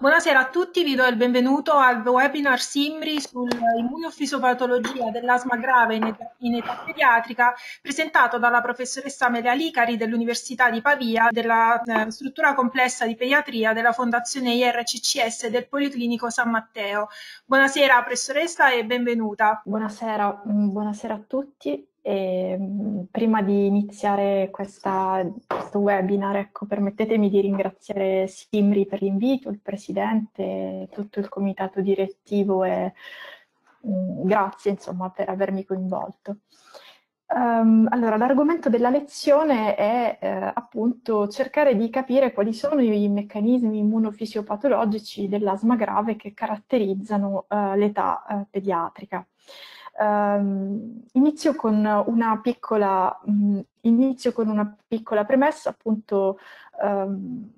Buonasera a tutti, vi do il benvenuto al webinar Simbri sull'immunofisopatologia dell'asma grave in età, in età, pediatrica presentato dalla professoressa Amelia Licari dell'Università di Pavia della eh, struttura complessa di pediatria della Fondazione IRCCS del Policlinico San Matteo. Buonasera professoressa e benvenuta. Buonasera, mm, buonasera a tutti. E, ehm, prima di iniziare questa, questo webinar, ecco, permettetemi di ringraziare Simri per l'invito, il Presidente, tutto il comitato direttivo e mm, grazie insomma, per avermi coinvolto. Um, allora, l'argomento della lezione è eh, appunto cercare di capire quali sono i meccanismi immunofisiopatologici dell'asma grave che caratterizzano uh, l'età uh, pediatrica. Um, inizio, con una piccola, um, inizio con una piccola premessa, appunto um,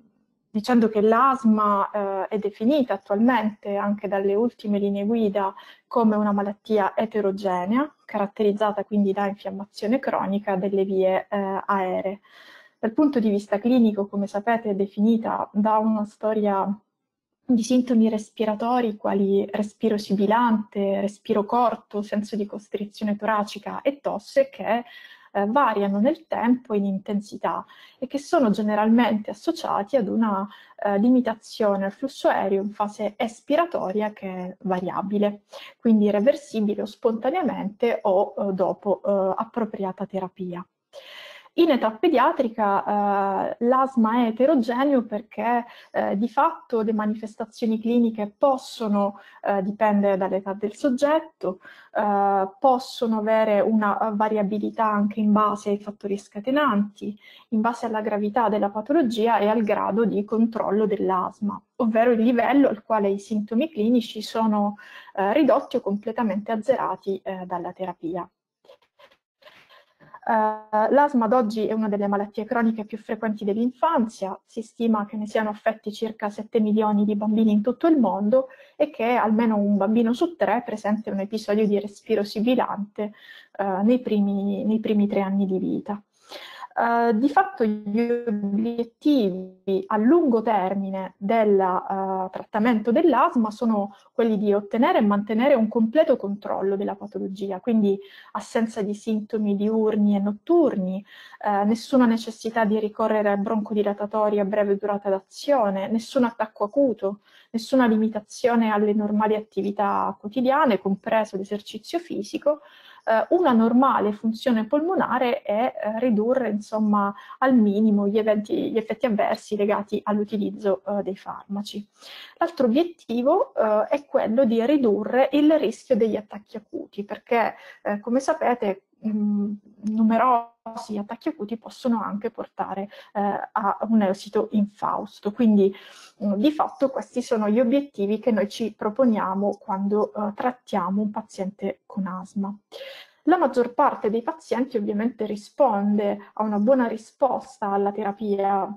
dicendo che l'asma uh, è definita attualmente anche dalle ultime linee guida come una malattia eterogenea, caratterizzata quindi da infiammazione cronica delle vie uh, aeree. Dal punto di vista clinico, come sapete, è definita da una storia di sintomi respiratori quali respiro sibilante, respiro corto, senso di costrizione toracica e tosse che eh, variano nel tempo in intensità e che sono generalmente associati ad una eh, limitazione al flusso aereo in fase espiratoria che è variabile, quindi reversibile o spontaneamente o eh, dopo eh, appropriata terapia. In età pediatrica eh, l'asma è eterogeneo perché eh, di fatto le manifestazioni cliniche possono eh, dipendere dall'età del soggetto, eh, possono avere una variabilità anche in base ai fattori scatenanti, in base alla gravità della patologia e al grado di controllo dell'asma, ovvero il livello al quale i sintomi clinici sono eh, ridotti o completamente azzerati eh, dalla terapia. Uh, l'asma ad oggi è una delle malattie croniche più frequenti dell'infanzia, si stima che ne siano affetti circa 7 milioni di bambini in tutto il mondo e che almeno un bambino su tre presenta un episodio di respiro sibilante uh, nei, primi, nei primi tre anni di vita. Uh, di fatto gli obiettivi a lungo termine del uh, trattamento dell'asma sono quelli di ottenere e mantenere un completo controllo della patologia, quindi assenza di sintomi diurni e notturni, uh, nessuna necessità di ricorrere a broncodilatatori a breve durata d'azione, nessun attacco acuto, nessuna limitazione alle normali attività quotidiane, compreso l'esercizio fisico, eh, una normale funzione polmonare è eh, ridurre insomma, al minimo gli, eventi, gli effetti avversi legati all'utilizzo eh, dei farmaci. L'altro obiettivo eh, è quello di ridurre il rischio degli attacchi acuti, perché eh, come sapete mh, numerosi attacchi acuti possono anche portare eh, a un esito infausto. Quindi mh, di fatto questi sono gli obiettivi che noi ci proponiamo quando eh, trattiamo un paziente con asma. La maggior parte dei pazienti ovviamente risponde a una buona risposta alla terapia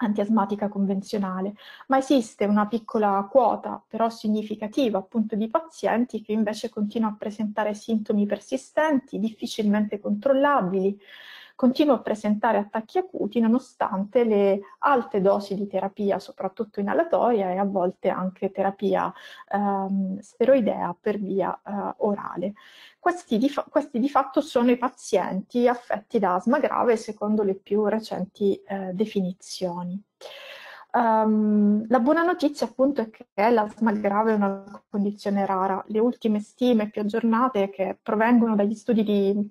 antiasmatica convenzionale, ma esiste una piccola quota, però significativa, appunto di pazienti che invece continuano a presentare sintomi persistenti, difficilmente controllabili, continua a presentare attacchi acuti nonostante le alte dosi di terapia, soprattutto inalatoria e a volte anche terapia ehm, steroidea per via eh, orale. Questi di, questi di, fatto sono i pazienti affetti da asma grave secondo le più recenti eh, definizioni. Um, la buona notizia appunto è che l'asma grave è una condizione rara. Le ultime stime più aggiornate che provengono dagli studi di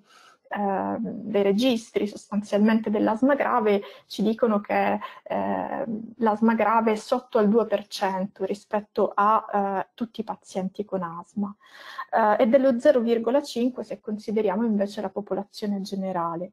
eh, dei registri sostanzialmente dell'asma grave ci dicono che eh, l'asma grave è sotto al 2% rispetto a eh, tutti i pazienti con asma. Eh, e dello 0,5% se consideriamo invece la popolazione generale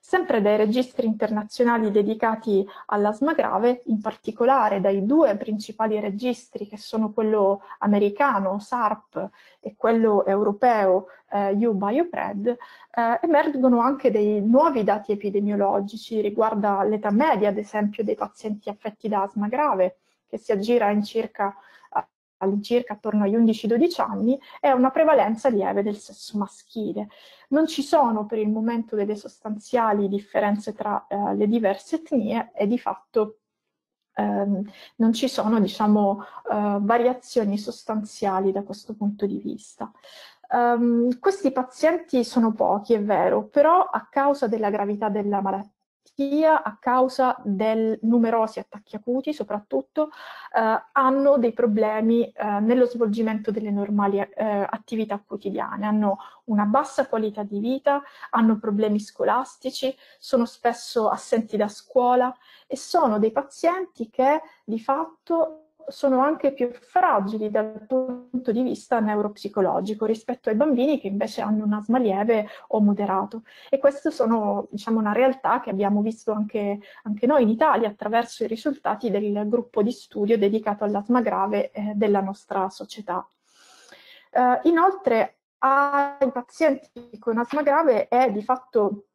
sempre dai registri internazionali dedicati all'asma grave, in particolare dai due principali registri che sono quello americano, SARP, e quello europeo, eh, UBioPred, eh, emergono anche dei nuovi dati epidemiologici riguardo all'età media, ad esempio, dei pazienti affetti da asma grave, che si aggira in circa all'incirca attorno agli 11-12 anni, è una prevalenza lieve del sesso maschile. Non ci sono per il momento delle sostanziali differenze tra eh, le diverse etnie e di fatto ehm, non ci sono diciamo, eh, variazioni sostanziali da questo punto di vista. Um, questi pazienti sono pochi, è vero, però a causa della gravità della malattia malattia a causa del numerosi attacchi acuti soprattutto eh, hanno dei problemi eh, nello svolgimento delle normali eh, attività quotidiane, hanno una bassa qualità di vita, hanno problemi scolastici, sono spesso assenti da scuola e sono dei pazienti che di fatto sono anche più fragili dal punto di vista neuropsicologico rispetto ai bambini che invece hanno un asma lieve o moderato. E queste sono diciamo, una realtà che abbiamo visto anche, anche, noi in Italia attraverso i risultati del gruppo di studio dedicato all'asma grave eh, della nostra società. Eh, inoltre ai pazienti con asma grave è di fatto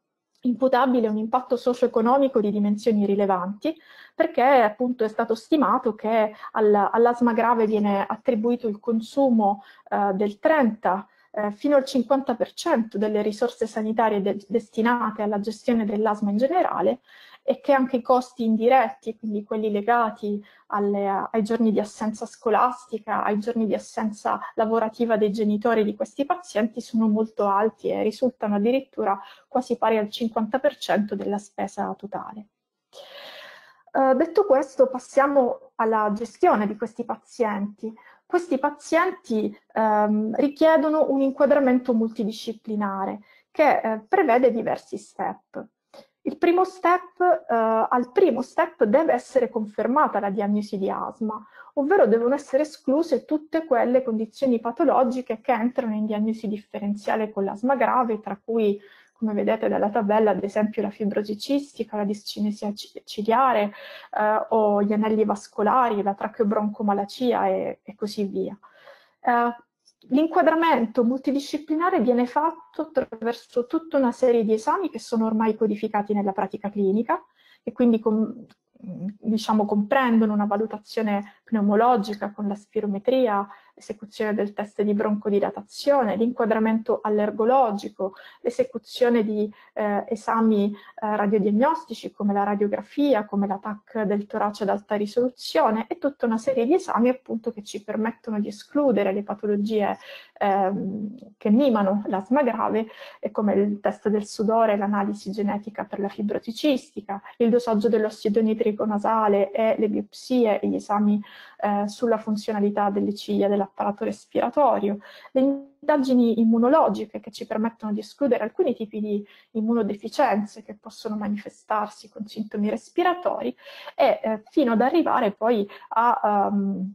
imputabile un impatto socio-economico di dimensioni rilevanti, perché appunto è stato stimato che all'asma grave viene attribuito il consumo eh, del 30 eh, fino al 50% delle risorse sanitarie de destinate alla gestione dell'asma in generale e che anche i costi indiretti, quindi quelli legati alle, ai giorni di assenza scolastica, ai giorni di assenza lavorativa dei genitori di questi pazienti sono molto alti e risultano addirittura quasi pari al 50% della spesa totale. Uh, detto questo, passiamo alla gestione di questi pazienti. Questi pazienti um, richiedono un inquadramento multidisciplinare che eh, prevede diversi step. Il primo step, eh, al primo step deve essere confermata la diagnosi di asma, ovvero devono essere escluse tutte quelle condizioni patologiche che entrano in diagnosi differenziale con l'asma grave, tra cui, come vedete dalla tabella, ad esempio la fibrosi cistica, la discinesia ciliare eh, o gli anelli vascolari, la tracheobroncomalacia e, e così via. Eh, L'inquadramento multidisciplinare viene fatto attraverso tutta una serie di esami che sono ormai codificati nella pratica clinica e quindi com diciamo, comprendono una valutazione pneumologica con la spirometria, l'esecuzione del test di broncodilatazione, l'inquadramento allergologico, l'esecuzione di eh, esami eh, radiodiagnostici come la radiografia, come la TAC del torace ad alta risoluzione e tutta una serie di esami appunto che ci permettono di escludere le patologie ehm, che mimano l'asma grave come il test del sudore, l'analisi genetica per la fibrosi cistica, il dosaggio dell'ossido nitrico nasale e le biopsie e gli esami eh, sulla funzionalità delle ciglia dell'apparato respiratorio, le indagini immunologiche che ci permettono di escludere alcuni tipi di immunodeficienze che possono manifestarsi con sintomi respiratori e eh, fino ad arrivare poi a... Um,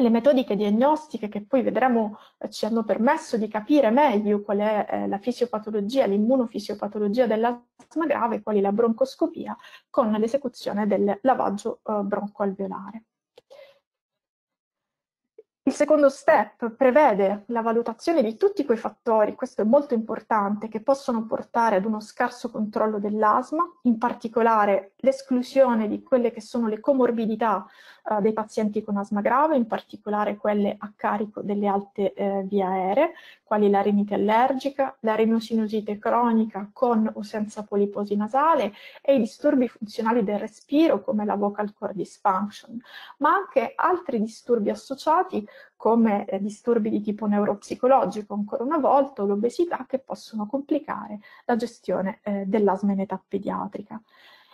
le metodiche diagnostiche che poi vedremo eh, ci hanno permesso di capire meglio qual è eh, la fisiopatologia, l'immunofisiopatologia dell'asma grave, quali la broncoscopia, con l'esecuzione del lavaggio eh, broncoalveolare. Il secondo step prevede la valutazione di tutti quei fattori, questo è molto importante, che possono portare ad uno scarso controllo dell'asma, in particolare l'esclusione di quelle che sono le comorbidità eh, dei pazienti con asma grave, in particolare quelle a carico delle alte eh, vie aeree, quali la rinite allergica, la rinosinusite cronica con o senza poliposi nasale e i disturbi funzionali del respiro come la vocal cord dysfunction, ma anche altri disturbi associati come eh, disturbi di tipo neuropsicologico, ancora una volta, l'obesità che possono complicare la gestione eh, dell'asma in età pediatrica.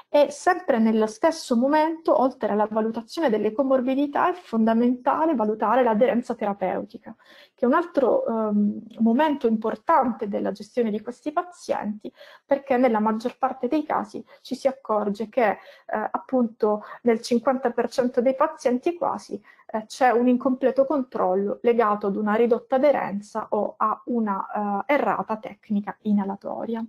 E sempre nello stesso momento, oltre alla valutazione delle comorbidità, è fondamentale valutare l'aderenza terapeutica, che è un altro um, momento importante della gestione di questi pazienti, perché nella maggior parte dei casi ci si accorge che eh, appunto nel 50% dei pazienti quasi eh, c'è un incompleto controllo legato ad una ridotta aderenza o a una uh, errata tecnica inalatoria.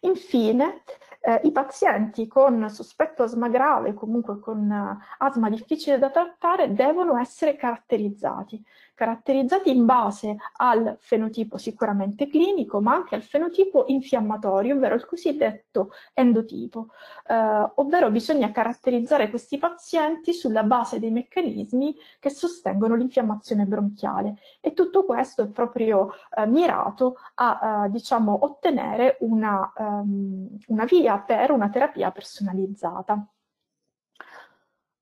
Infine, eh, i pazienti con sospetto asma grave, comunque con uh, asma difficile da trattare, devono essere caratterizzati caratterizzati in base al fenotipo sicuramente clinico, ma anche al fenotipo infiammatorio, ovvero il cosiddetto endotipo, eh, ovvero bisogna caratterizzare questi pazienti sulla base dei meccanismi che sostengono l'infiammazione bronchiale e tutto questo è proprio eh, mirato a eh, diciamo, ottenere una, um, una via per una terapia personalizzata.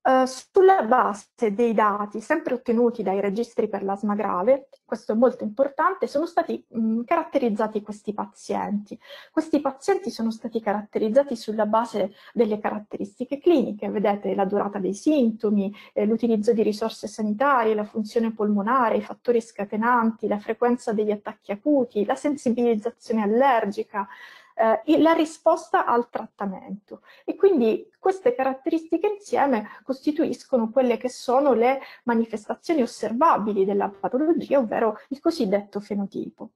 Uh, sulla base dei dati sempre ottenuti dai registri per l'asma grave, questo è molto importante, sono stati mh, caratterizzati questi pazienti. Questi pazienti sono stati caratterizzati sulla base delle caratteristiche cliniche, vedete la durata dei sintomi, eh, l'utilizzo di risorse sanitarie, la funzione polmonare, i fattori scatenanti, la frequenza degli attacchi acuti, la sensibilizzazione allergica, eh, la risposta al trattamento. E quindi queste caratteristiche insieme costituiscono quelle che sono le manifestazioni osservabili della patologia, ovvero il cosiddetto fenotipo.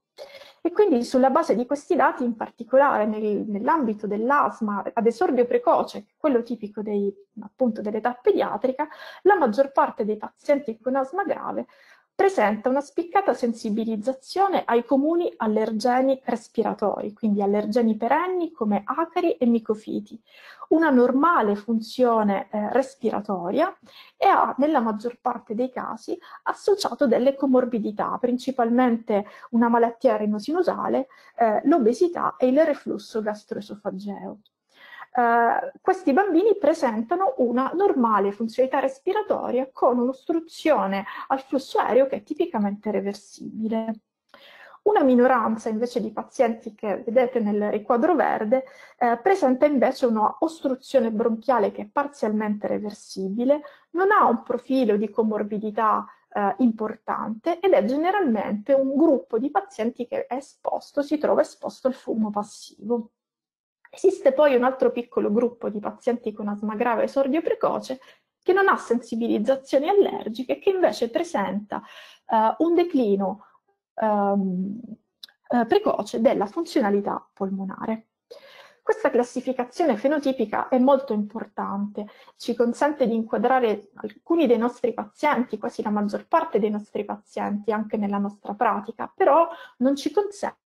E quindi sulla base di questi dati, in particolare nel, nell'ambito dell'asma ad esordio precoce, quello tipico dei, appunto dell'età pediatrica, la maggior parte dei pazienti con asma grave presenta una spiccata sensibilizzazione ai comuni allergeni respiratori, quindi allergeni perenni come acari e micofiti, una normale funzione eh, respiratoria e ha nella maggior parte dei casi associato delle comorbidità, principalmente una malattia renosinusale, eh, l'obesità e il reflusso gastroesofageo. Uh, questi bambini presentano una normale funzionalità respiratoria con un'ostruzione al flusso aereo che è tipicamente reversibile. Una minoranza invece di pazienti che vedete nel riquadro verde eh, presenta invece una ostruzione bronchiale che è parzialmente reversibile, non ha un profilo di comorbidità eh, importante ed è generalmente un gruppo di pazienti che è esposto, si trova esposto al fumo passivo. Esiste poi un altro piccolo gruppo di pazienti con asma grave e esordio precoce che non ha sensibilizzazioni allergiche e che invece presenta uh, un declino um, uh, precoce della funzionalità polmonare. Questa classificazione fenotipica è molto importante, ci consente di inquadrare alcuni dei nostri pazienti, quasi la maggior parte dei nostri pazienti anche nella nostra pratica, però non ci consente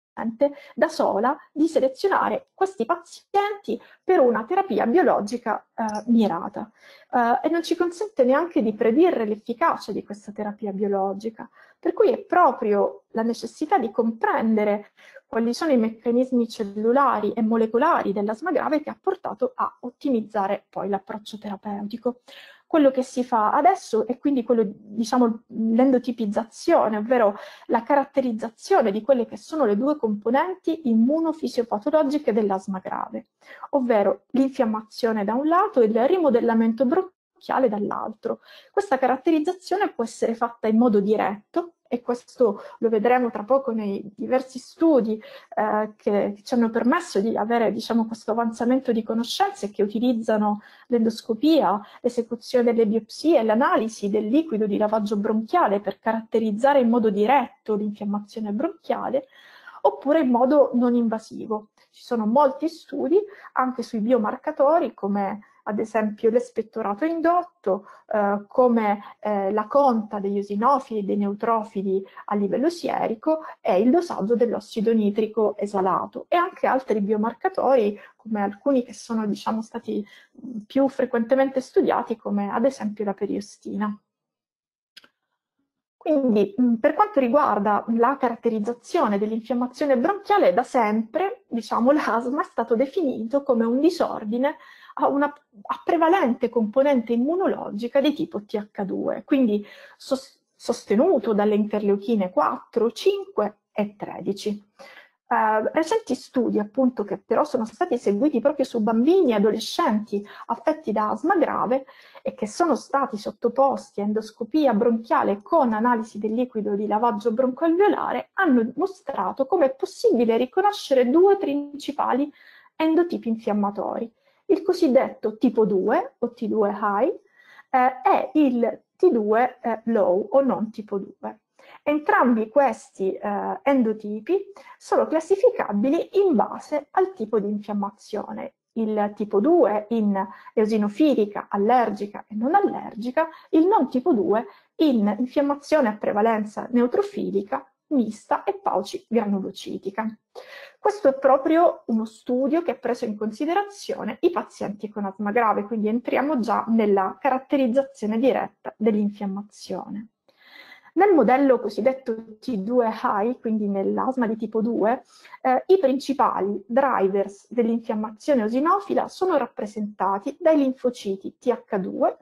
da sola di selezionare questi pazienti per una terapia biologica eh, mirata eh, e non ci consente neanche di predire l'efficacia di questa terapia biologica, per cui è proprio la necessità di comprendere quali sono i meccanismi cellulari e molecolari dell'asma grave che ha portato a ottimizzare poi l'approccio terapeutico. Quello che si fa adesso è quindi quello, diciamo, l'endotipizzazione, ovvero la caratterizzazione di quelle che sono le due componenti immunofisiopatologiche dell'asma grave, ovvero l'infiammazione da un lato e il rimodellamento bronchiale dall'altro. Questa caratterizzazione può essere fatta in modo diretto, e questo lo vedremo tra poco nei diversi studi eh, che, ci hanno permesso di avere diciamo, questo avanzamento di conoscenze che utilizzano l'endoscopia, l'esecuzione delle biopsie e l'analisi del liquido di lavaggio bronchiale per caratterizzare in modo diretto l'infiammazione bronchiale, oppure in modo non invasivo. Ci sono molti studi anche sui biomarcatori come ad esempio l'espettorato indotto, eh, come eh, la conta degli eosinofili e dei neutrofili a livello sierico e il dosaggio dell'ossido nitrico esalato e anche altri biomarcatori come alcuni che sono diciamo, stati più frequentemente studiati come ad esempio la periostina. Quindi per quanto riguarda la caratterizzazione dell'infiammazione bronchiale, da sempre diciamo, l'asma è stato definito come un disordine ha una a prevalente componente immunologica di tipo TH2, quindi sos sostenuto dalle interleuchine 4, 5 e 13. Uh, eh, recenti studi, appunto, che però sono stati eseguiti proprio su bambini e adolescenti affetti da asma grave e che sono stati sottoposti a endoscopia bronchiale con analisi del liquido di lavaggio broncoalveolare, hanno mostrato come è possibile riconoscere due principali endotipi infiammatori, il cosiddetto tipo 2 o T2 high eh, e il T2 eh, low o non tipo 2. Entrambi questi eh, endotipi sono classificabili in base al tipo di infiammazione. Il tipo 2 in eosinofilica, allergica e non allergica, il non tipo 2 in infiammazione a prevalenza neutrofilica, mista e pauci granulocitica. Questo è proprio uno studio che ha preso in considerazione i pazienti con asma grave, quindi entriamo già nella caratterizzazione diretta dell'infiammazione. Nel modello cosiddetto T2 high, quindi nell'asma di tipo 2, eh, i principali drivers dell'infiammazione osinofila sono rappresentati dai linfociti TH2,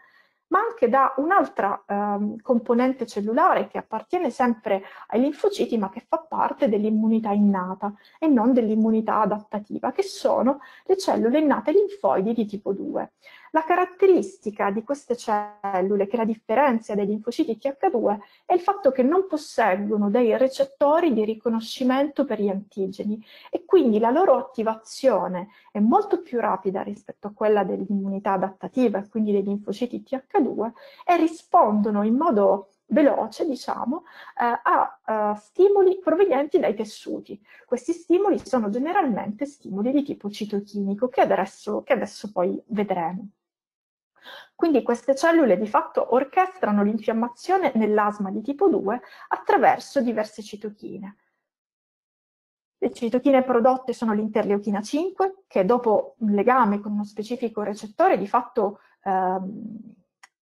ma anche da un'altra eh, componente cellulare che appartiene sempre ai linfociti ma che fa parte dell'immunità innata e non dell'immunità adattativa, che sono le cellule innate linfoidi di tipo 2. La caratteristica di queste cellule che la differenzia dai linfociti TH2 è il fatto che non posseggono dei recettori di riconoscimento per gli antigeni e quindi la loro attivazione è molto più rapida rispetto a quella dell'immunità adattativa e quindi dei linfociti TH2 e rispondono in modo veloce, diciamo, eh, a, a stimoli provenienti dai tessuti. Questi stimoli sono generalmente stimoli di tipo citochimico che adesso, che adesso poi vedremo. Quindi queste cellule di fatto orchestrano l'infiammazione nell'asma di tipo 2 attraverso diverse citochine. Le citochine prodotte sono l'interleuchina 5, che dopo un legame con uno specifico recettore di fatto ehm,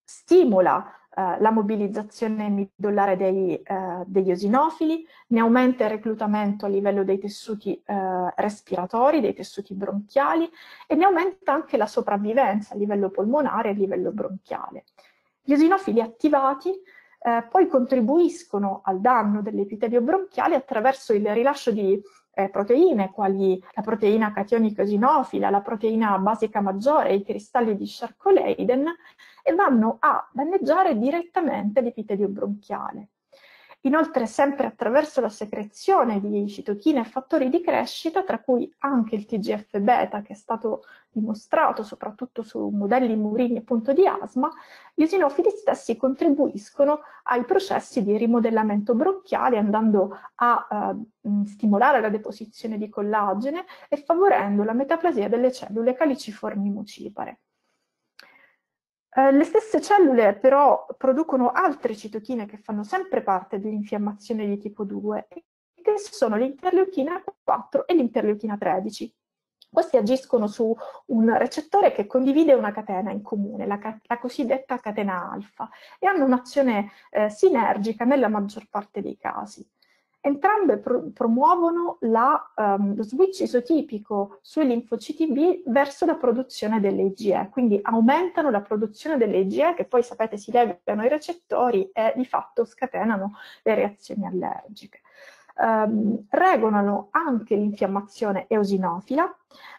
stimola eh, la mobilizzazione midollare dei, eh, degli osinofili, ne aumenta il reclutamento a livello dei tessuti eh, respiratori, dei tessuti bronchiali e ne aumenta anche la sopravvivenza a livello polmonare e a livello bronchiale. Gli osinofili attivati eh, poi contribuiscono al danno dell'epitelio bronchiale attraverso il rilascio di eh, proteine, quali la proteina cationica eosinofila, la proteina basica maggiore, i cristalli di Charcot-Leyden, e vanno a danneggiare direttamente l'epitelio bronchiale. Inoltre, sempre attraverso la secrezione di citochine e fattori di crescita, tra cui anche il TGF-beta, che è stato dimostrato soprattutto su modelli murini appunto di asma, gli eosinofili stessi contribuiscono ai processi di rimodellamento bronchiale andando a eh, stimolare la deposizione di collagene e favorendo la metaplasia delle cellule caliciformi mucipare. Eh, le stesse cellule però producono altre citochine che fanno sempre parte dell'infiammazione di tipo 2, che sono l'interleuchina 4 e l'interleuchina 13. Questi agiscono su un recettore che condivide una catena in comune, la, la cosiddetta catena alfa, e hanno un'azione eh, sinergica nella maggior parte dei casi. Entrambe pro promuovono la, um, lo switch isotipico sui linfociti B verso la produzione delle IgE, quindi aumentano la produzione delle IgE che poi sapete si legano ai recettori e di fatto scatenano le reazioni allergiche. Um, regolano anche l'infiammazione eosinofila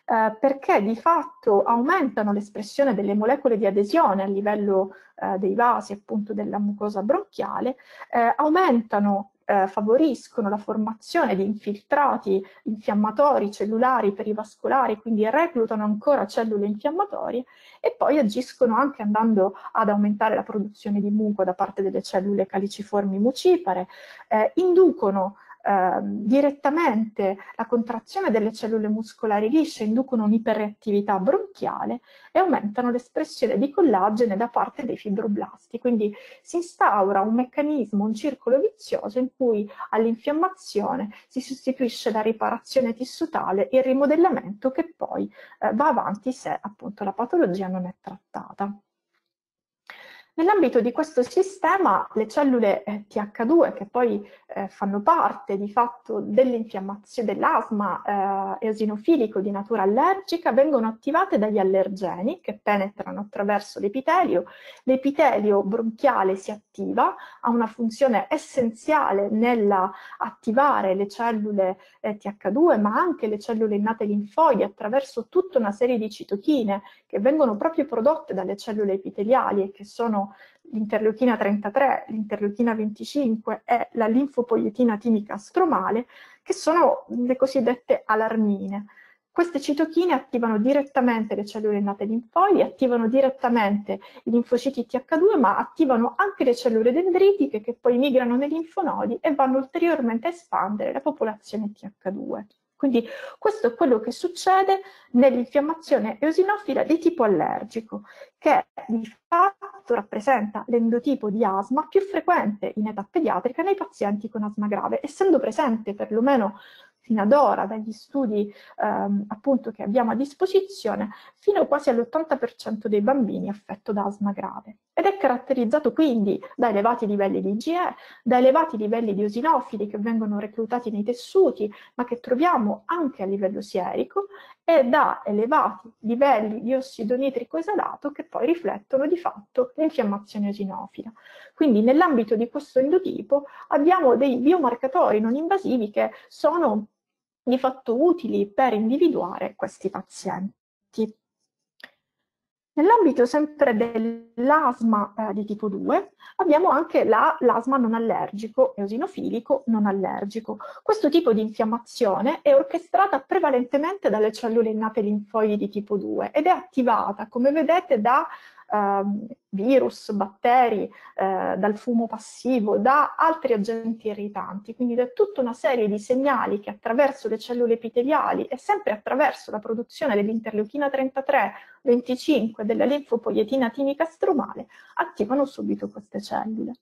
eh, perché di fatto aumentano l'espressione delle molecole di adesione a livello eh, dei vasi appunto della mucosa bronchiale, eh, aumentano eh, favoriscono la formazione di infiltrati infiammatori cellulari perivascolari, quindi reclutano ancora cellule infiammatorie e poi agiscono anche andando ad aumentare la produzione di muco da parte delle cellule caliciformi mucipare, eh, inducono eh, direttamente la contrazione delle cellule muscolari lisce inducono un'iperreattività bronchiale e aumentano l'espressione di collagene da parte dei fibroblasti. Quindi si instaura un meccanismo, un circolo vizioso in cui all'infiammazione si sostituisce la riparazione tissutale e il rimodellamento che poi eh, va avanti se appunto la patologia non è trattata. Nell'ambito di questo sistema le cellule eh, TH2 che poi eh, fanno parte di fatto dell'infiammazione dell'asma eh, eosinofilico di natura allergica vengono attivate dagli allergeni che penetrano attraverso l'epitelio. L'epitelio bronchiale si attiva, ha una funzione essenziale nell'attivare le cellule eh, TH2 ma anche le cellule innate linfoidi attraverso tutta una serie di citochine che vengono proprio prodotte dalle cellule epiteliali e che sono l'interleuchina 33, l'interleuchina 25 e la linfopoietina timica stromale, che sono le cosiddette alarmine. Queste citochine attivano direttamente le cellule nate linfoidi, attivano direttamente i linfociti TH2, ma attivano anche le cellule dendritiche che poi migrano nei linfonodi e vanno ulteriormente a espandere la popolazione TH2. Quindi questo è quello che succede nell'infiammazione eosinofila di tipo allergico, che di fatto rappresenta l'endotipo di asma più frequente in età pediatrica nei pazienti con asma grave, essendo presente perlomeno fino ad ora dagli studi ehm, appunto che abbiamo a disposizione fino quasi all'80% dei bambini affetto da asma grave. Ed è caratterizzato quindi da elevati livelli di IgE, da elevati livelli di osinofili che vengono reclutati nei tessuti, ma che troviamo anche a livello sierico, e da elevati livelli di ossido nitrico esalato che poi riflettono di fatto l'infiammazione osinofila. Quindi nell'ambito di questo endotipo abbiamo dei biomarcatori non invasivi che sono di fatto utili per individuare questi pazienti. Nell'ambito sempre dell'asma eh, di tipo 2 abbiamo anche l'asma non allergico, eosinofilico non allergico. Questo tipo di infiammazione è orchestrata prevalentemente dalle cellule innate linfoidi di tipo 2 ed è attivata, come vedete, da eh, virus, batteri, eh, dal fumo passivo, da altri agenti irritanti, quindi da tutta una serie di segnali che attraverso le cellule epiteliali e sempre attraverso la produzione dell'interleuchina 33, 25 della linfopoietina timica stromale attivano subito queste cellule.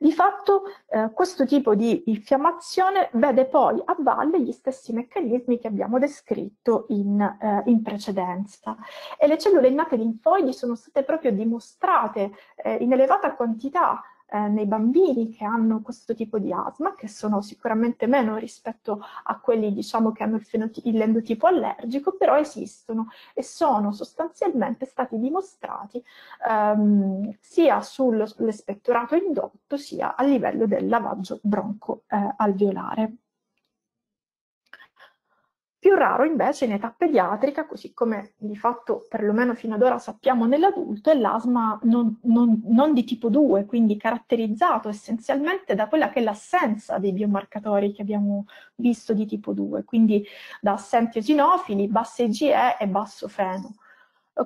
Di fatto eh, questo tipo di infiammazione vede poi a valle gli stessi meccanismi che abbiamo descritto in, eh, in precedenza. E le cellule innate linfoidi sono state proprio dimostrate eh, in elevata quantità eh, nei bambini che hanno questo tipo di asma, che sono sicuramente meno rispetto a quelli diciamo, che hanno l'endotipo allergico, però esistono e sono sostanzialmente stati dimostrati ehm, sia sull'espettorato indotto sia a livello del lavaggio bronco-alveolare. Eh, più raro invece in età pediatrica, così come di fatto perlomeno fino ad ora sappiamo nell'adulto, è l'asma non, non, non, di tipo 2, quindi caratterizzato essenzialmente da quella che è l'assenza dei biomarcatori che abbiamo visto di tipo 2, quindi da assenti eosinofili, bassa IgE e basso feno.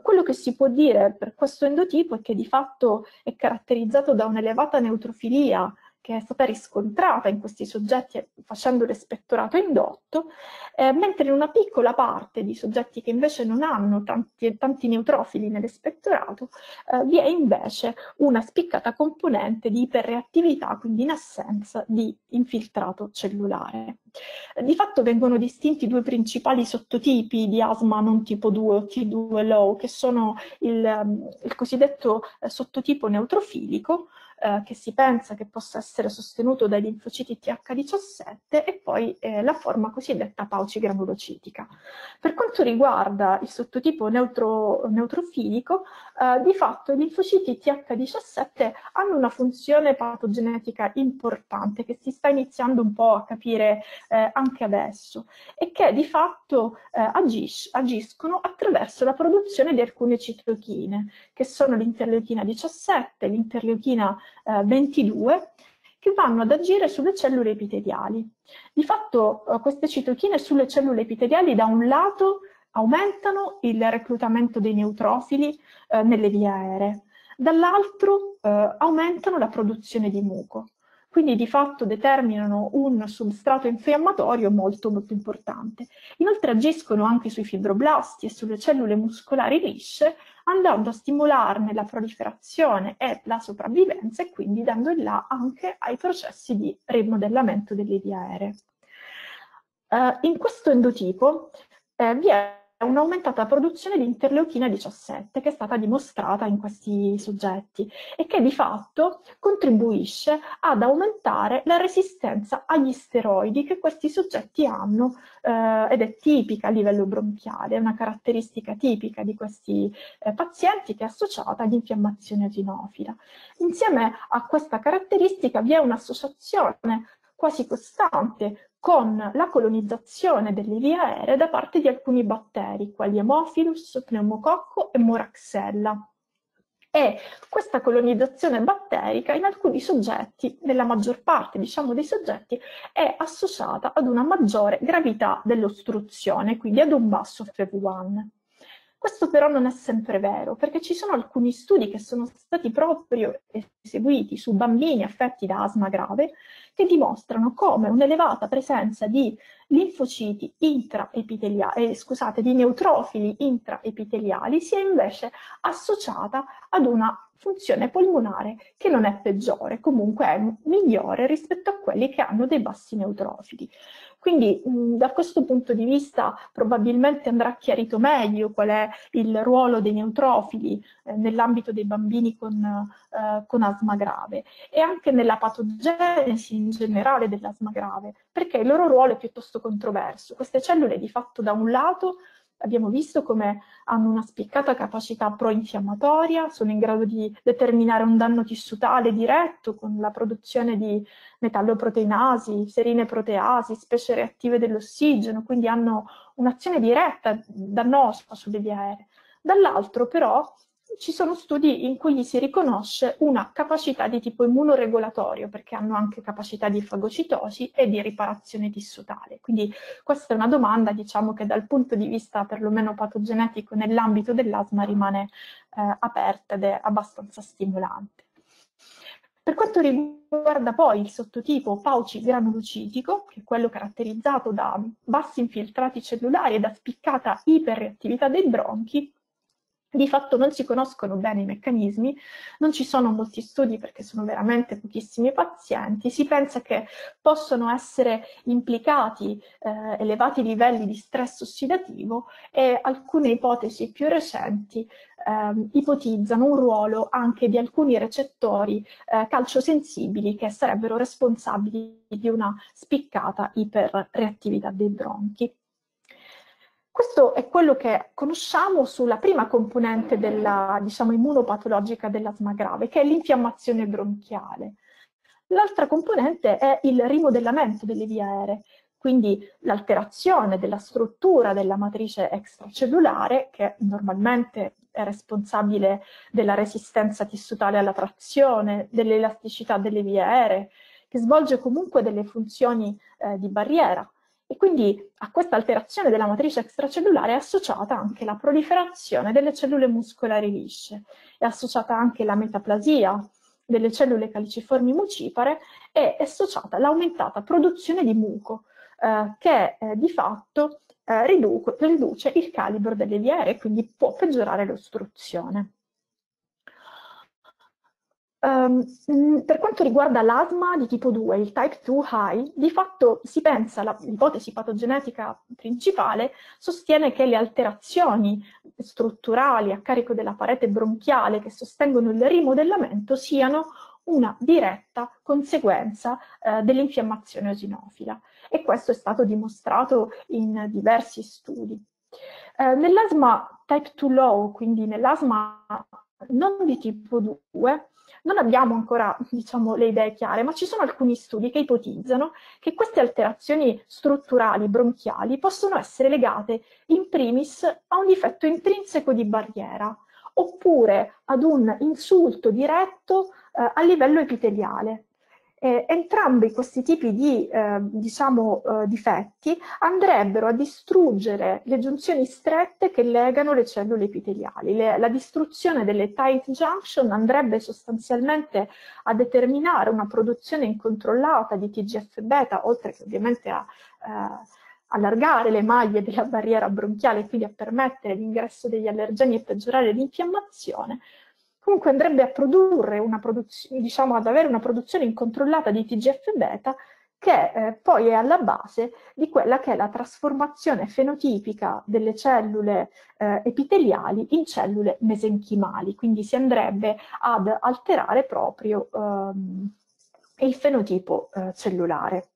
Quello che si può dire per questo endotipo è che di fatto è caratterizzato da un'elevata neutrofilia che è stata riscontrata in questi soggetti facendo l'espettorato indotto, eh, mentre in una piccola parte di soggetti che invece non hanno tanti, tanti neutrofili nell'espettorato, eh, vi è invece una spiccata componente di iperreattività, quindi in assenza di infiltrato cellulare. Di fatto vengono distinti due principali sottotipi di asma non tipo 2 o T2 low, che sono il, il cosiddetto eh, sottotipo neutrofilico, eh, che si pensa che possa essere sostenuto dai linfociti TH17 e poi eh, la forma cosiddetta paucigranulocitica. Per quanto riguarda il sottotipo neutro, neutrofilico, eh, di fatto i linfociti TH17 hanno una funzione patogenetica importante che si sta iniziando un po' a capire eh, anche adesso e che di fatto eh, agis agiscono attraverso la produzione di alcune citochine, che sono l'interleuchina 17, l'interleuchina eh, 22 che vanno ad agire sulle cellule epiteliali. Di fatto eh, queste citochine sulle cellule epiteliali da un lato aumentano il reclutamento dei neutrofili eh, nelle vie aeree, dall'altro eh, aumentano la produzione di muco quindi di fatto determinano un substrato infiammatorio molto molto importante. Inoltre agiscono anche sui fibroblasti e sulle cellule muscolari lisce, andando a stimolarne la proliferazione e la sopravvivenza e quindi dando il là anche ai processi di rimodellamento delle vie aeree. Uh, in questo endotipo eh, vi è un'aumentata produzione di interleuchina 17 che è stata dimostrata in questi soggetti e che di fatto contribuisce ad aumentare la resistenza agli steroidi che questi soggetti hanno eh, ed è tipica a livello bronchiale, è una caratteristica tipica di questi eh, pazienti che è associata all'infiammazione eosinofila. Insieme a questa caratteristica vi è un'associazione quasi costante con la colonizzazione delle vie aeree da parte di alcuni batteri, quali Haemophilus, Pneumococco e Moraxella. E questa colonizzazione batterica in alcuni soggetti, nella maggior parte diciamo, dei soggetti, è associata ad una maggiore gravità dell'ostruzione, quindi ad un basso FEV1. Questo però non è sempre vero, perché ci sono alcuni studi che sono stati proprio eseguiti su bambini affetti da asma grave che dimostrano come un'elevata presenza di linfociti intraepiteliali, eh, scusate, di neutrofili intraepiteliali sia invece associata ad una funzione polmonare che non è peggiore, comunque è migliore rispetto a quelli che hanno dei bassi neutrofili. Quindi mh, da questo punto di vista probabilmente andrà chiarito meglio qual è il ruolo dei neutrofili eh, nell'ambito dei bambini con, eh, con, asma grave e anche nella patogenesi in generale dell'asma grave, perché il loro ruolo è piuttosto controverso. Queste cellule di fatto da un lato abbiamo visto come hanno una spiccata capacità pro-infiammatoria, sono in grado di determinare un danno tissutale diretto con la produzione di metalloproteinasi, serine proteasi, specie reattive dell'ossigeno, quindi hanno un'azione diretta dannosa sulle vie aeree. Dall'altro però ci sono studi in cui gli si riconosce una capacità di tipo immunoregolatorio, perché hanno anche capacità di fagocitosi e di riparazione tissutale. Quindi questa è una domanda, diciamo, che dal punto di vista perlomeno patogenetico nell'ambito dell'asma rimane eh, aperta ed è abbastanza stimolante. Per quanto riguarda poi il sottotipo pauci granulocitico, che è quello caratterizzato da bassi infiltrati cellulari e da spiccata iperreattività dei bronchi, di fatto non si conoscono bene i meccanismi, non ci sono molti studi perché sono veramente pochissimi pazienti, si pensa che possono essere implicati eh, elevati livelli di stress ossidativo e alcune ipotesi più recenti eh, ipotizzano un ruolo anche di alcuni recettori eh, calciosensibili che sarebbero responsabili di una spiccata iperreattività dei bronchi. Questo è quello che conosciamo sulla prima componente della, diciamo, immunopatologica dell'asma grave, che è l'infiammazione bronchiale. L'altra componente è il rimodellamento delle vie aeree, quindi l'alterazione della struttura della matrice extracellulare, che normalmente è responsabile della resistenza tissutale alla trazione, dell'elasticità delle vie aeree, che svolge comunque delle funzioni eh, di barriera e quindi a questa alterazione della matrice extracellulare è associata anche la proliferazione delle cellule muscolari lisce, è associata anche la metaplasia delle cellule caliciformi mucipare e è associata l'aumentata produzione di muco, eh, che eh, di fatto eh, riduce, riduce il calibro delle vie e quindi può peggiorare l'ostruzione. Um, per quanto riguarda l'asma di tipo 2, il type 2 high, di fatto si pensa, l'ipotesi patogenetica principale sostiene che le alterazioni strutturali a carico della parete bronchiale che sostengono il rimodellamento siano una diretta conseguenza eh, dell'infiammazione osinofila e questo è stato dimostrato in diversi studi. Eh, nell'asma type 2 low, quindi nell'asma non di tipo 2, non abbiamo ancora diciamo, le idee chiare, ma ci sono alcuni studi che ipotizzano che queste alterazioni strutturali bronchiali possono essere legate in primis a un difetto intrinseco di barriera oppure ad un insulto diretto eh, a livello epiteliale. Eh, entrambi questi tipi di eh, diciamo, eh, difetti andrebbero a distruggere le giunzioni strette che legano le cellule epiteliali. Le, la distruzione delle tight junction andrebbe sostanzialmente a determinare una produzione incontrollata di TGF-beta, oltre che ovviamente a eh, allargare le maglie della barriera bronchiale quindi a permettere l'ingresso degli allergeni e peggiorare l'infiammazione, comunque andrebbe a produrre una produzione, diciamo ad avere una produzione incontrollata di TGF-beta che eh, poi è alla base di quella che è la trasformazione fenotipica delle cellule eh, epiteliali in cellule mesenchimali, quindi si andrebbe ad alterare proprio ehm, il fenotipo eh, cellulare.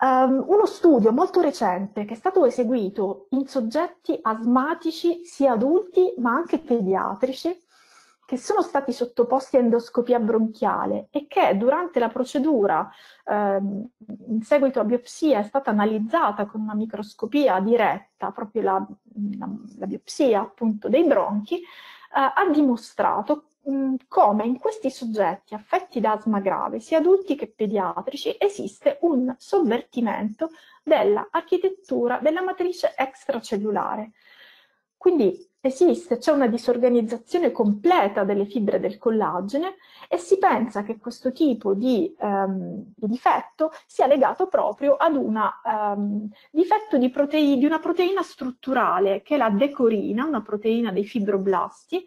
Um, uno studio molto recente che è stato eseguito in soggetti asmatici sia adulti ma anche pediatrici che sono stati sottoposti a endoscopia bronchiale e che durante la procedura ehm, in seguito a biopsia è stata analizzata con una microscopia diretta, proprio la, la, la biopsia appunto dei bronchi, eh, ha dimostrato come in questi soggetti affetti da asma grave, sia adulti che pediatrici, esiste un sovvertimento dell'architettura della matrice extracellulare. Quindi esiste, c'è una disorganizzazione completa delle fibre del collagene e si pensa che questo tipo di, um, di difetto sia legato proprio ad un um, difetto di, proteine, di una proteina strutturale che è la decorina, una proteina dei fibroblasti,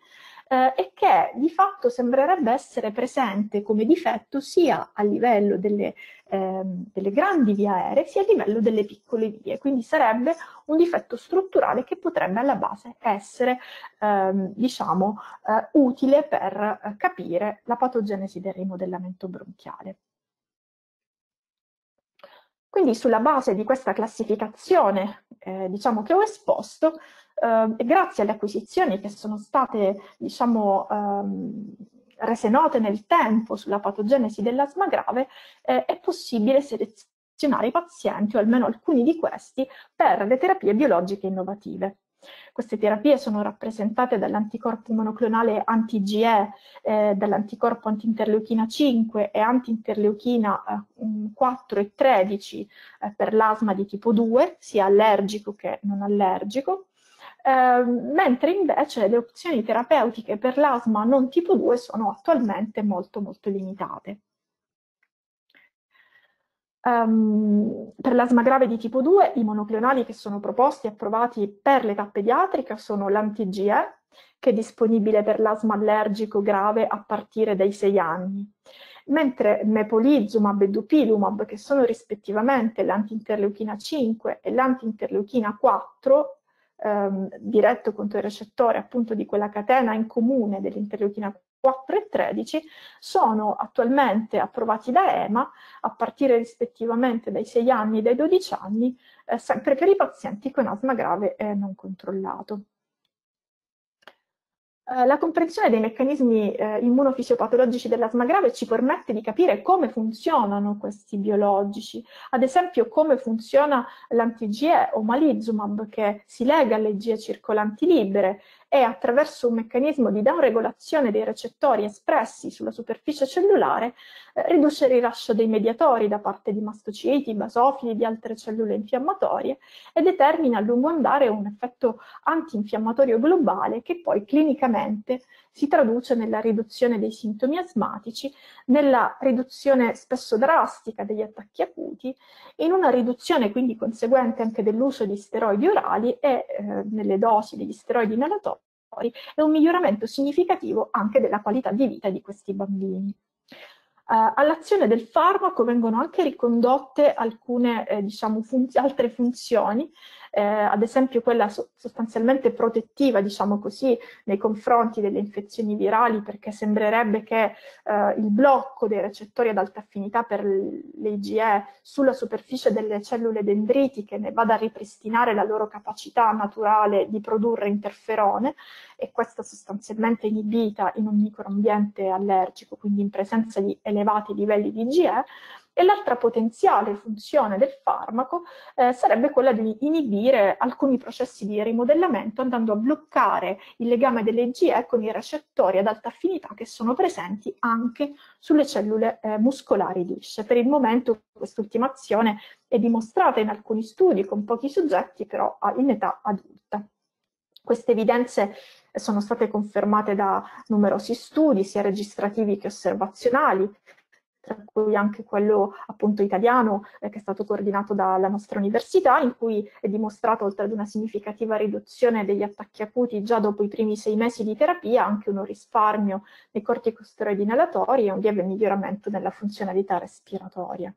eh, e che di fatto sembrerebbe essere presente come difetto sia a livello delle, eh, delle grandi vie aeree sia a livello delle piccole vie, quindi sarebbe un difetto strutturale che potrebbe alla base essere ehm, diciamo, eh, utile per eh, capire la patogenesi del rimodellamento bronchiale. Quindi sulla base di questa classificazione eh, diciamo che ho esposto, eh, grazie alle acquisizioni che sono state diciamo, ehm, rese note nel tempo sulla patogenesi dell'asma grave, eh, è possibile selezionare i pazienti, o almeno alcuni di questi, per le terapie biologiche innovative. Queste terapie sono rappresentate dall'anticorpo monoclonale anti-GE, eh, dall'anticorpo anti-interleuchina 5 e anti-interleuchina eh, 4 e 13 eh, per l'asma di tipo 2, sia allergico che non allergico, eh, mentre invece le opzioni terapeutiche per l'asma non tipo 2 sono attualmente molto molto limitate. Um, per l'asma grave di tipo 2 i monoclonali che sono proposti e approvati per l'età pediatrica sono l'anti-GE, che è disponibile per l'asma allergico grave a partire dai 6 anni, mentre mepolizumab e dupilumab, che sono rispettivamente l'anti-interleuchina 5 e l'anti-interleuchina 4, ehm, diretto contro il recettore appunto di quella catena in comune dell'interleuchina 4 e 13 sono attualmente approvati da EMA a partire rispettivamente dai 6 anni e dai 12 anni, eh, sempre per i pazienti con asma grave e non controllato. Eh, la comprensione dei meccanismi eh, immunofisiopatologici dell'asma grave ci permette di capire come funzionano questi biologici, ad esempio come funziona l'antigie o malizumab che si lega alle GE circolanti libere e attraverso un meccanismo di downregolazione dei recettori espressi sulla superficie cellulare eh, riduce il rilascio dei mediatori da parte di mastociti, basofili, di altre cellule infiammatorie e determina a lungo andare un effetto antinfiammatorio globale che poi clinicamente si traduce nella riduzione dei sintomi asmatici, nella riduzione spesso drastica degli attacchi acuti, in una riduzione quindi conseguente anche dell'uso di steroidi orali e eh, nelle dosi degli steroidi inalatori e un miglioramento significativo anche della qualità di vita di questi bambini. Uh, all'azione del farmaco vengono anche ricondotte alcune eh, diciamo, fun altre funzioni eh, ad esempio quella so sostanzialmente protettiva, diciamo così, nei confronti delle infezioni virali, perché sembrerebbe che eh, il blocco dei recettori ad alta affinità per l'IgE sulla superficie delle cellule dendritiche ne vada a ripristinare la loro capacità naturale di produrre interferone e questa sostanzialmente inibita in un microambiente allergico, quindi in presenza di elevati livelli di IgE, e l'altra potenziale funzione del farmaco eh, sarebbe quella di inibire alcuni processi di rimodellamento andando a bloccare il legame delle IgE con i recettori ad alta affinità che sono presenti anche sulle cellule eh, muscolari lisce. Per il momento quest'ultima azione è dimostrata in alcuni studi con pochi soggetti però in età adulta. Queste evidenze sono state confermate da numerosi studi, sia registrativi che osservazionali, tra cui anche quello appunto italiano eh, che è stato coordinato dalla nostra università, in cui è dimostrato oltre ad una significativa riduzione degli attacchi acuti già dopo i primi sei mesi di terapia, anche uno risparmio nei corticosteroidi inalatori e un lieve miglioramento nella funzionalità respiratoria.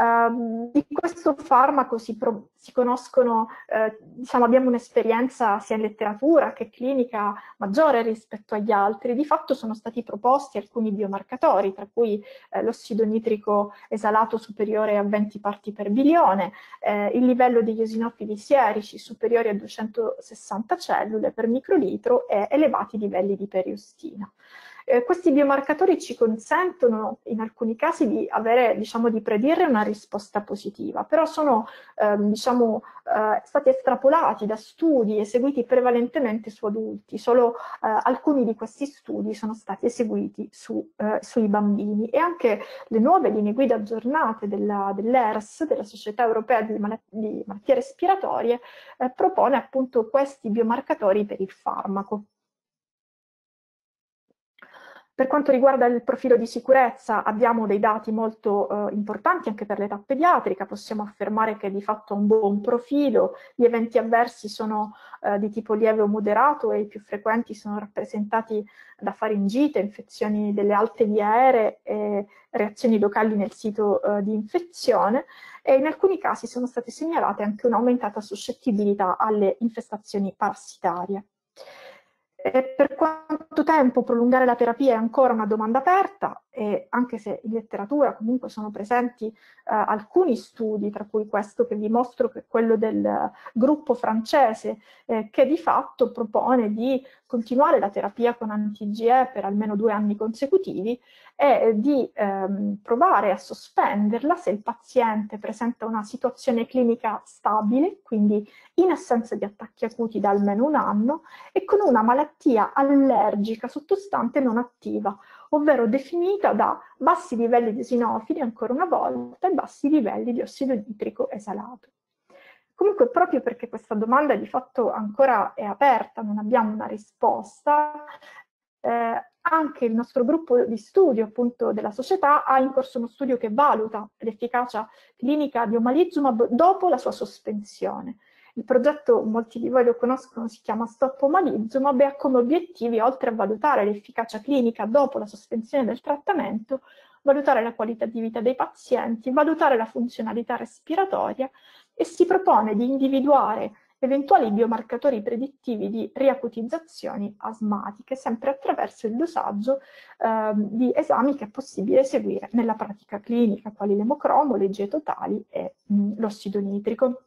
Uh, di questo farmaco si, pro, si conoscono, eh, diciamo, abbiamo un'esperienza sia in letteratura che clinica maggiore rispetto agli altri. Di fatto sono stati proposti alcuni biomarcatori, tra cui eh, l'ossido nitrico esalato superiore a 20 parti per bilione, eh, il livello degli eosinofili sierici superiori a 260 cellule per microlitro e elevati livelli di periostina. Eh, questi biomarcatori ci consentono in alcuni casi di avere, diciamo, di predire una risposta positiva, però sono, eh, diciamo, eh, stati estrapolati da studi eseguiti prevalentemente su adulti, solo eh, alcuni di questi studi sono stati eseguiti su, eh, sui bambini e anche le nuove linee guida aggiornate dell'ERS, della Società Europea di, Mal di Malattie Respiratorie, eh, propone appunto questi biomarcatori per il farmaco. Per quanto riguarda il profilo di sicurezza abbiamo dei dati molto eh, importanti anche per l'età pediatrica, possiamo affermare che di fatto ha un buon profilo, gli eventi avversi sono eh, di tipo lieve o moderato e i più frequenti sono rappresentati da faringite, infezioni delle alte vie aeree e reazioni locali nel sito eh, di infezione e in alcuni casi sono state segnalate anche un'aumentata suscettibilità alle infestazioni parassitarie. E per quanto tempo prolungare la terapia è ancora una domanda aperta, e anche se in letteratura comunque sono presenti eh, alcuni studi, tra cui questo che vi mostro, che è quello del gruppo francese, eh, che di fatto propone di continuare la terapia con anti-IgE per almeno due anni consecutivi e di ehm, provare a sospenderla se il paziente presenta una situazione clinica stabile, quindi in assenza di attacchi acuti da almeno un anno, e con una malattia allergica sottostante non attiva, ovvero definita da bassi livelli di esinofili, ancora una volta, e bassi livelli di ossido nitrico esalato. Comunque, proprio perché questa domanda di fatto ancora è aperta, non abbiamo una risposta, eh, anche il nostro gruppo di studio appunto della società ha in corso uno studio che valuta l'efficacia clinica di omalizumab dopo la sua sospensione. Il progetto, molti di voi lo conoscono, si chiama Stop Omalizumab e ha come obiettivi, oltre a valutare l'efficacia clinica dopo la sospensione del trattamento, valutare la qualità di vita dei pazienti, valutare la funzionalità respiratoria e si propone di individuare eventuali biomarcatori predittivi di riacutizzazioni asmatiche, sempre attraverso il dosaggio eh, di esami che è possibile eseguire nella pratica clinica, quali l'emocromo, le totali e l'ossido nitrico.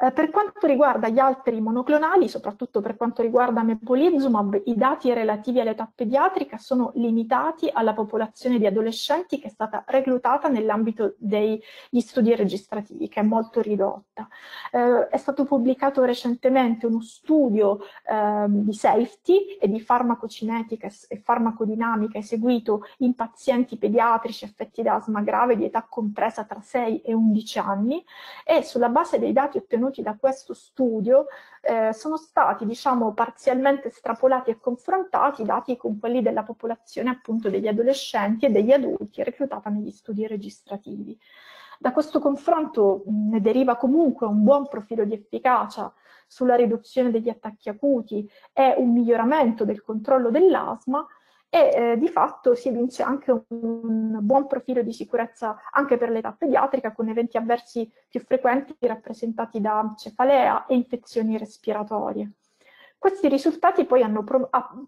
Eh, per quanto riguarda gli altri monoclonali, soprattutto per quanto riguarda mepolizumab, i dati relativi all'età pediatrica sono limitati alla popolazione di adolescenti che è stata reclutata nell'ambito degli studi registrativi, che è molto ridotta. Eh, è stato pubblicato recentemente uno studio eh, di safety e di farmacocinetica e farmacodinamica eseguito in pazienti pediatrici affetti da asma grave di età compresa tra 6 e 11 anni e sulla base dei dati ottenuti ottenuti da questo studio eh, sono stati diciamo parzialmente estrapolati e confrontati i dati con quelli della popolazione appunto degli adolescenti e degli adulti reclutata negli studi registrativi. Da questo confronto ne deriva comunque un buon profilo di efficacia sulla riduzione degli attacchi acuti e un miglioramento del controllo dell'asma, e eh, di fatto si evince anche un buon profilo di sicurezza anche per l'età pediatrica con eventi avversi più frequenti rappresentati da cefalea e infezioni respiratorie. Questi risultati poi hanno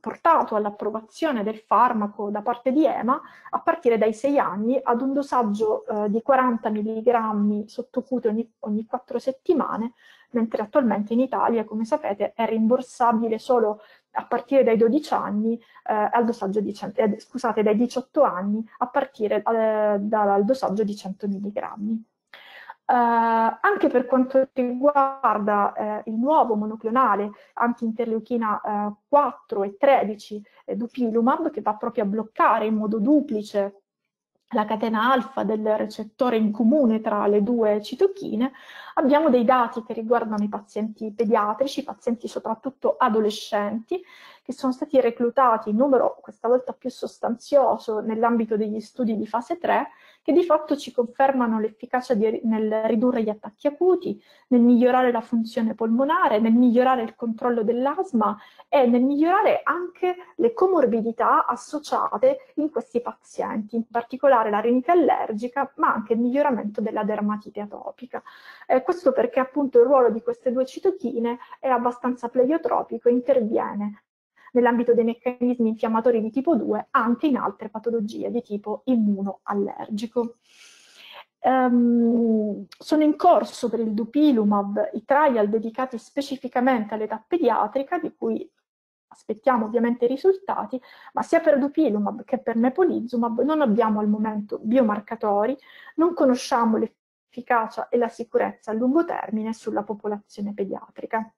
portato all'approvazione del farmaco da parte di EMA a partire dai 6 anni ad un dosaggio eh, di 40 mg sottocute ogni, ogni 4 settimane, mentre attualmente in Italia, come sapete, è rimborsabile solo a partire dai 12 anni eh, al dosaggio di 100, eh, scusate, dai 18 anni a partire eh, dal dosaggio di 100 mg. Uh, anche per quanto riguarda uh, il nuovo monoclonale anti-interleuchina uh, 4 e 13 eh, dupilumab, che va proprio a bloccare in modo duplice la catena alfa del recettore in comune tra le due citochine, abbiamo dei dati che riguardano i pazienti pediatrici, pazienti soprattutto adolescenti, che sono stati reclutati in numero questa volta più sostanzioso nell'ambito degli studi di fase 3, che di fatto ci confermano l'efficacia nel ridurre gli attacchi acuti, nel migliorare la funzione polmonare, nel migliorare il controllo dell'asma e nel migliorare anche le comorbidità associate in questi pazienti, in particolare la rinite allergica, ma anche il miglioramento della dermatite atopica. Eh, questo perché appunto il ruolo di queste due citochine è abbastanza pleiotropico e interviene nell'ambito dei meccanismi infiammatori di tipo 2 anche in altre patologie di tipo immunoallergico. Um, sono in corso per il dupilumab i trial dedicati specificamente all'età pediatrica, di cui aspettiamo ovviamente i risultati, ma sia per dupilumab che per mepolizumab non abbiamo al momento biomarcatori, non conosciamo l'efficacia e la sicurezza a lungo termine sulla popolazione pediatrica.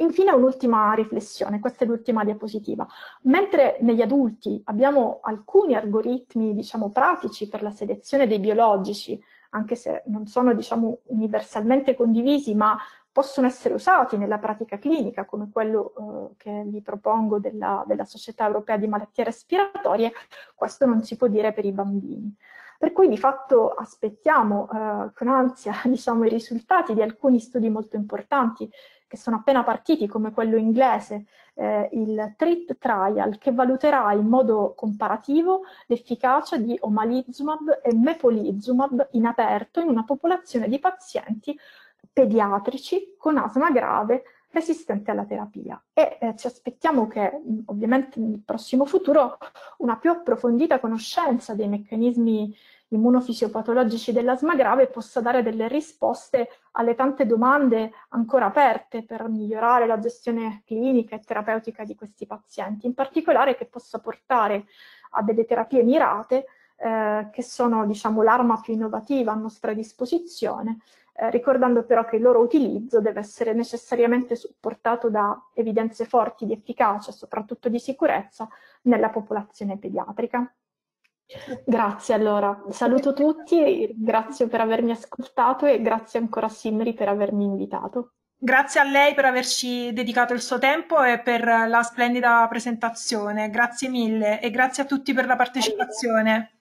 Infine un'ultima riflessione, questa è l'ultima diapositiva. Mentre negli adulti abbiamo alcuni algoritmi, diciamo, pratici per la selezione dei biologici, anche se non sono, diciamo, universalmente condivisi, ma possono essere usati nella pratica clinica, come quello eh, che vi propongo della, della Società Europea di Malattie Respiratorie, questo non si può dire per i bambini. Per cui di fatto aspettiamo eh, con ansia diciamo, i risultati di alcuni studi molto importanti che sono appena partiti, come quello inglese, eh, il TRIT trial, che valuterà in modo comparativo l'efficacia di omalizumab e mepolizumab in aperto in una popolazione di pazienti pediatrici con asma grave resistente alla terapia. E eh, ci aspettiamo che ovviamente nel prossimo futuro una più approfondita conoscenza dei meccanismi immunofisiopatologici dell'asma grave possa dare delle risposte alle tante domande ancora aperte per migliorare la gestione clinica e terapeutica di questi pazienti, in particolare che possa portare a delle terapie mirate eh, che sono diciamo, l'arma più innovativa a nostra disposizione, eh, ricordando però che il loro utilizzo deve essere necessariamente supportato da evidenze forti di efficacia soprattutto di sicurezza nella popolazione pediatrica. Grazie allora, saluto tutti, ringrazio per avermi ascoltato e grazie ancora a Simri per avermi invitato. Grazie a lei per averci dedicato il suo tempo e per la splendida presentazione. Grazie mille e grazie a tutti per la partecipazione.